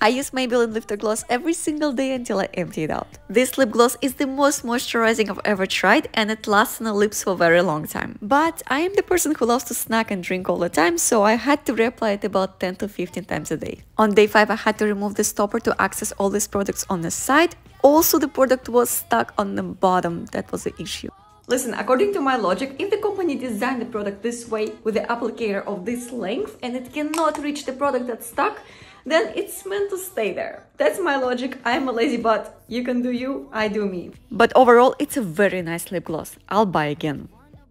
I use Maybelline Lifter Gloss every single day until I empty it out. This lip gloss is the most moisturizing I've ever tried and it lasts on the lips for a very long time. But I am the person who loves to snack and drink all the time, so I had to reapply it about 10 to 15 times a day. On day 5 I had to remove the stopper to access all these products on the side. Also the product was stuck on the bottom, that was the issue. Listen, according to my logic, if the company designed the product this way with the applicator of this length and it cannot reach the product that's stuck, then it's meant to stay there. That's my logic. I'm a lazy butt. You can do you, I do me. But overall, it's a very nice lip gloss. I'll buy again.